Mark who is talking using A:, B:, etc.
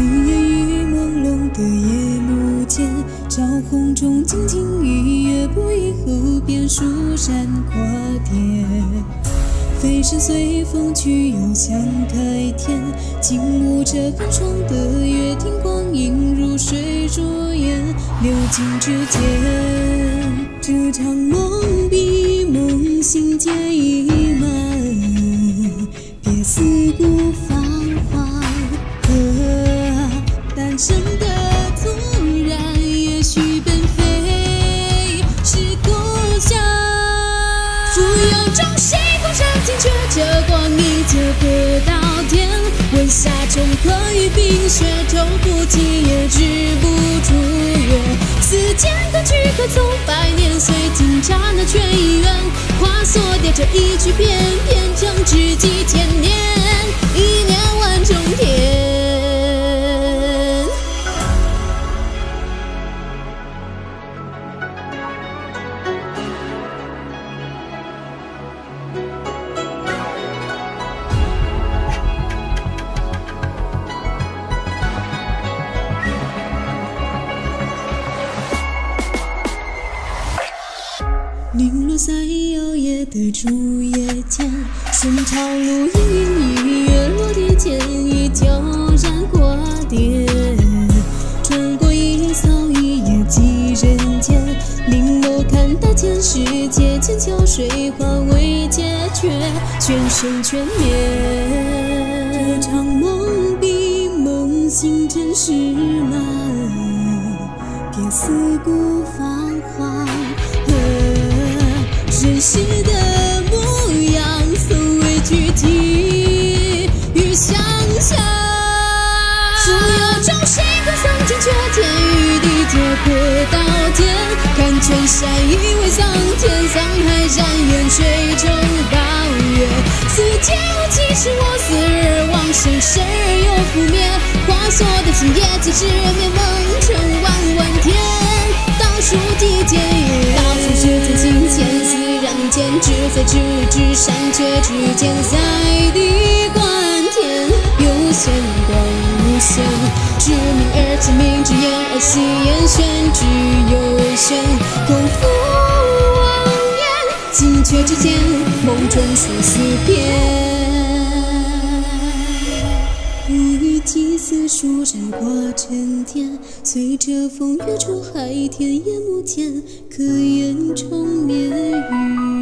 A: 可烟雨朦胧的夜幕间，朝红中静静一跃，不一后便蜀山跨天。飞身随风去，又向开天。静沐着空窗的月，听光影如水着眼，流金指尖。这场梦比梦醒间已满，别思辜。何到天。问夏虫何以冰雪，透不进也止不住月。似剑可去可从，百年岁尽刹那却已远。花锁叠着一曲翩翩，将知己千年，零落在摇曳的竹叶间，春潮路氤氲一月落地间，一条染过蝶。穿过一扫一叶几人间，零落看大千世界，千桥水花未解却，全生全灭。这场梦比梦醒真实难，别思故芳华。真实的模样，从未具体与想象。蜉蝣中谁可曾惊觉，天与地皆破到天。看群山以为桑田，沧海染烟，水中抱月。似剑无期，是我死而亡，生生而又覆灭。华锁的今夜，几纸灭梦只飞只知山绝之间，在地观天，有限光无限，知明而知明，知言而细言，玄之又玄，空负妄言，惊却之间，梦中数思遍。不与祭祀树山挂成天，随着风月出海天，眼目间可言重眠于南。